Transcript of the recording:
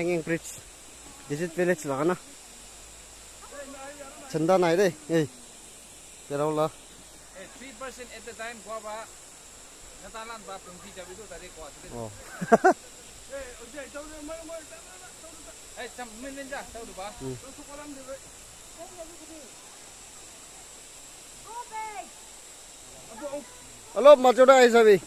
hanging bridge. Visit village là na chanda này đây. Ê cái đâu là? 3% at the time kwa ba. Natalan ba pung ti jabi tu tadi kwa tu ồ. Eh cham min nin ja tahu tu ba. Ừ. Alo mà chỗ đây sao vậy?